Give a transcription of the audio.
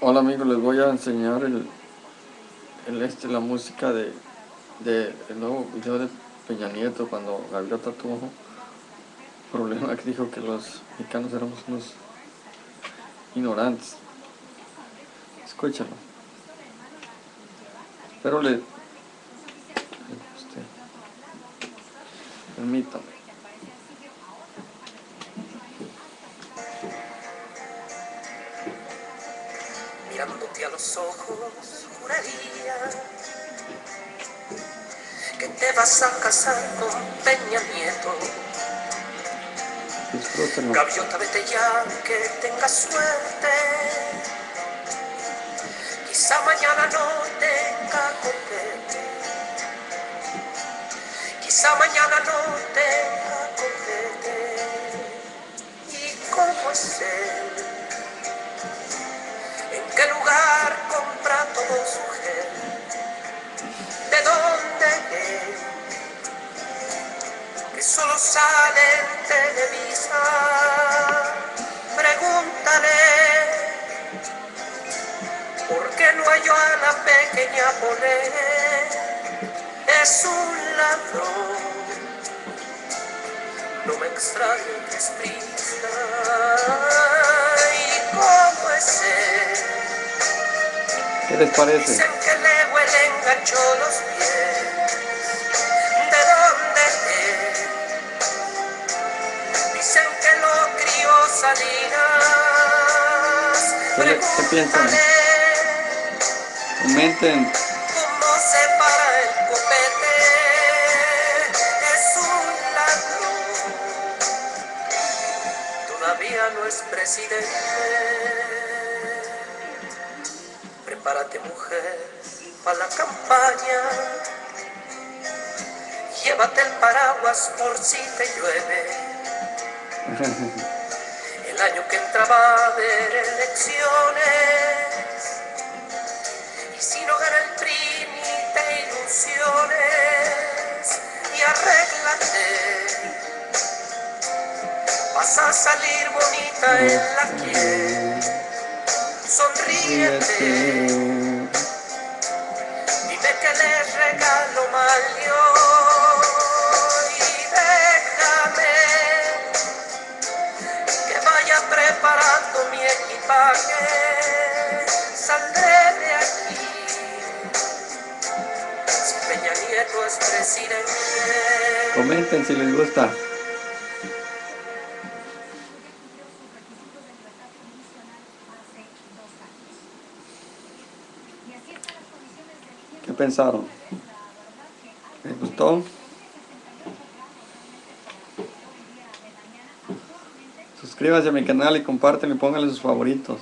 Hola amigos, les voy a enseñar el, el este, la música de, de el nuevo video de Peña Nieto cuando Gaviota tuvo problema que dijo que los mexicanos éramos unos ignorantes. Escúchalo. Espero le, le guste. Permítame. Mirándote a los ojos, juraría que te vas a casar con Peña Nieto. Disfrútenlo. Gaviota, vete ya, que tengas suerte. Quizá mañana no tenga copete. Quizá mañana no tenga copete. ¿Y cómo es él? ¿En qué lugar compra todo su gel? ¿De dónde es? Que solo sale en Televisa. Pregúntale ¿Por qué no halló a la pequeña poner? Es un ladrón. No me prisa. ¿Y cómo es él? ¿Qué les parece? Dicen que le huele enganchó los pies. ¿De dónde es? Dicen que lo crió Salinas. ¿Qué le- qué piensan? Comenten. No es presidente. Prepárate, mujer, para la campaña. Llévate el paraguas por si te llueve. El año que entra va a haber elecciones. Y si no gana el PRI ni ilusiones y arréglate. Vas a salir bonita en la piel. Sonríete. Dime que le regalo mal y déjame que vaya preparando mi equipaje. Saldré de aquí. Si Peña Nieto es presidente. Comenten si les gusta. Pensaron? ¿Les gustó? Suscríbanse a mi canal y comparten y pónganle sus favoritos.